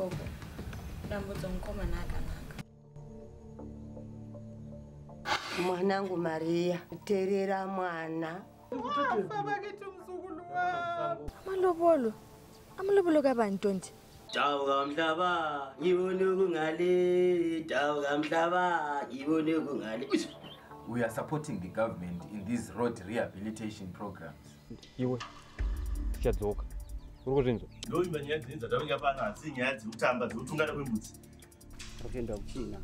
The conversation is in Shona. koko dambudzo mukomana akanaka mwanangu mariya teerera mwana amalobolo amalobolo kabantonje dawuka mhlaba ngibone kungale dawuka mhlaba ngibone kungale we are supporting the government in these road rehabilitation programs iwe tichadzoka uri kuzvinzwa ndoimba nyaya dzinedzatavenge pano hadzii nyaya dzekutamba dzekutungana kwembudzi akuenda kuchina